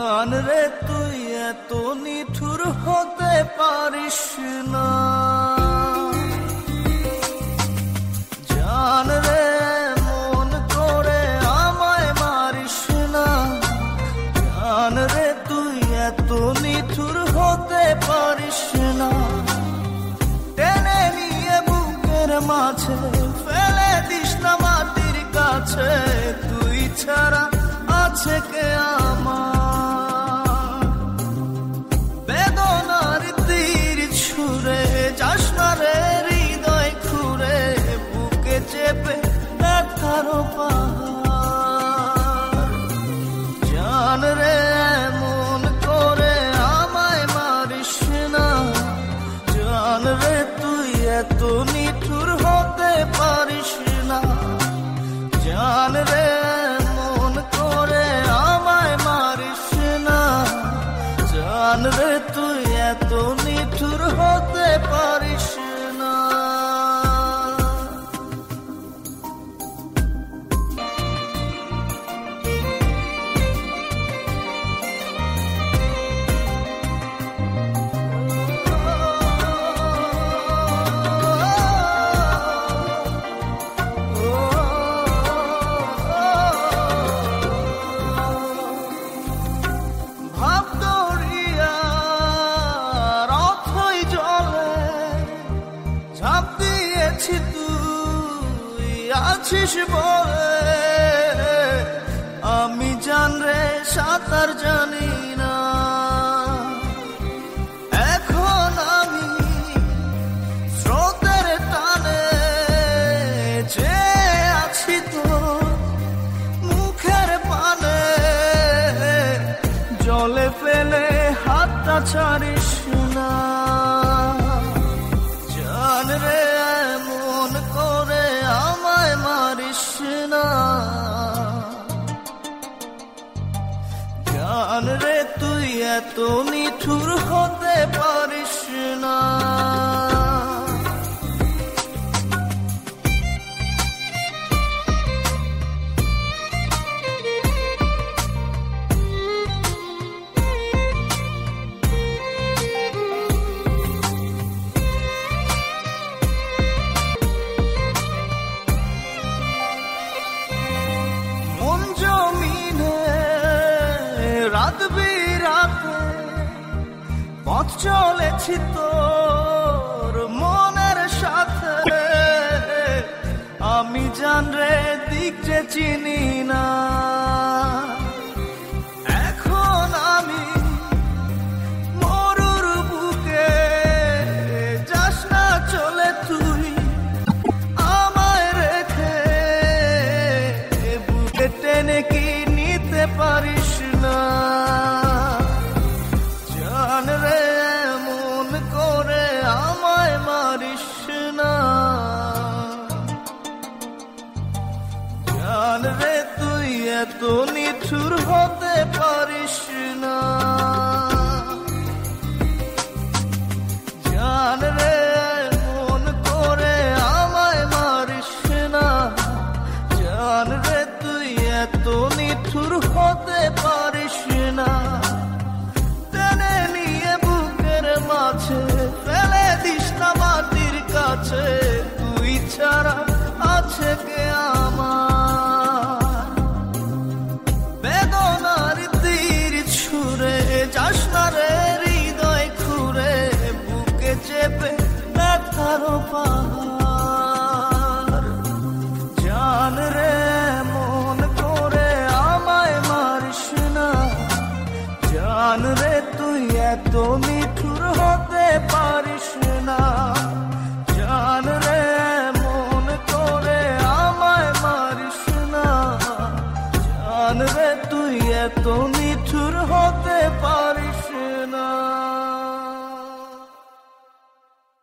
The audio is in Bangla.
জান রে তুই এত নিঠুর হতে পারিস না। জান রে দিয়েছি তুই, আছিস বলে। আমি জান রে, সাঁতার জানি না। এখন আমি স্রোতের টানে যে আছি তো মুখের পানে। জলে ফেলে হাতটা ছাড়িস না। এত নিঠুর হতে পারিস না। রাত চলেছি তোর মনের সাথে। আমি জান রে, দিক যে চিনি না। এখন আমি মরুর বুকে। চলে তুই রেখে। বুকে টেনে এত নিঠুর জান রে মন আমায় জান রে হতে পারি জান রে মন আমায় জান রে তুই এত মিঠুর হতে পারিস